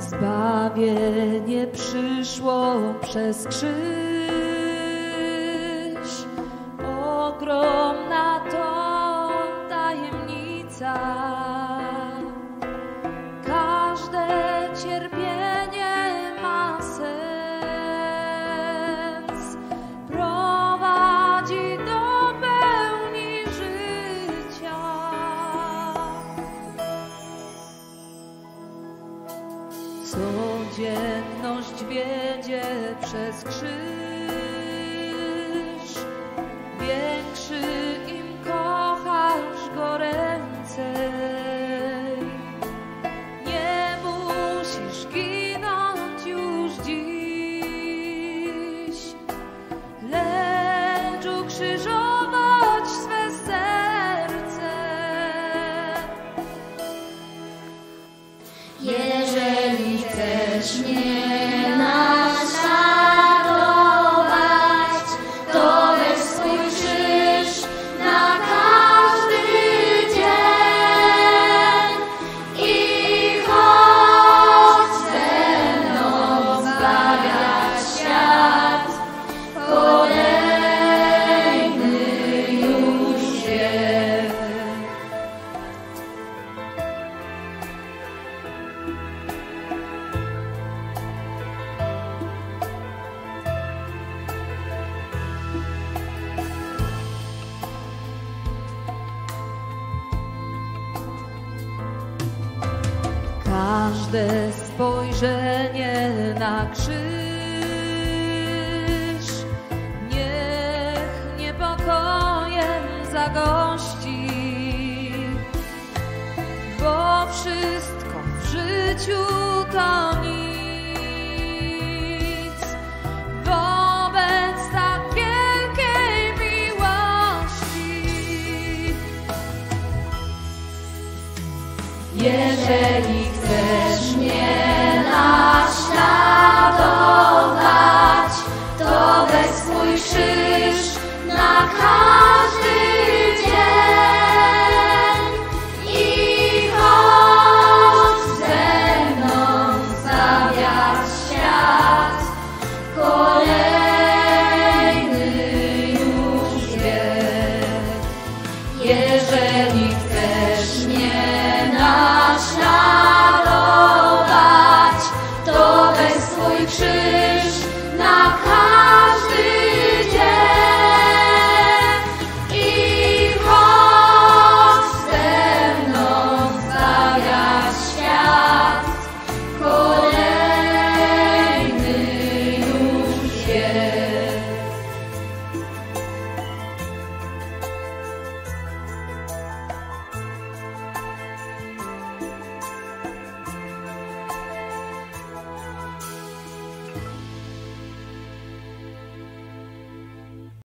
Zbawienie przyszło przez krzyż. codzienność wiedzie przez krzyż. Większy i 失眠。każde spojrzenie na krzyż. Niech niepokojem zagości, bo wszystko w życiu to nic. Wobec tak wielkiej miłości. Jeżeli też mnie. 是